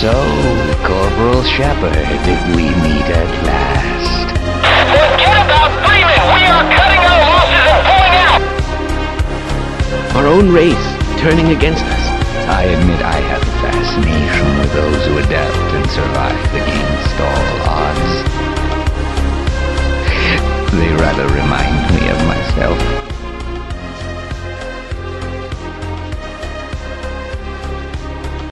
So, Corporal Shephard, we meet at last. Forget about Freeman! We are cutting our losses and pulling out! Our own race, turning against us. I admit I have a fascination with those who adapt and survive against all odds. They rather remind me of.